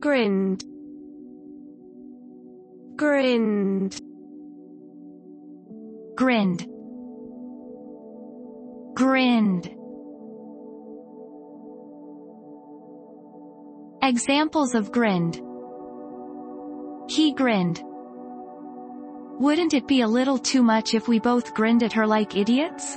grinned. Grinned. Grinned. Grinned. Examples of grinned. He grinned. Wouldn't it be a little too much if we both grinned at her like idiots?